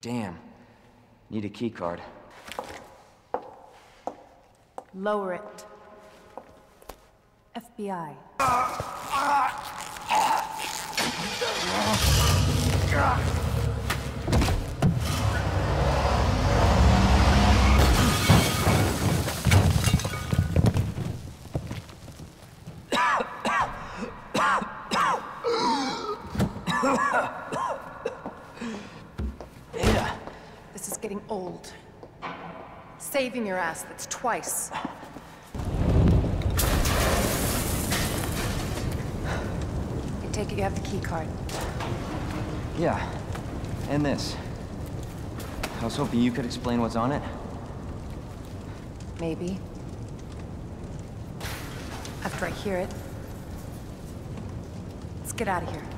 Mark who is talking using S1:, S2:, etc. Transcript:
S1: Damn. Need a keycard.
S2: Lower it. FBI. This is getting old. Saving your ass, that's twice. I take it you have the key card.
S1: Yeah. And this. I was hoping you could explain what's on it.
S2: Maybe. After I hear it. Let's get out of here.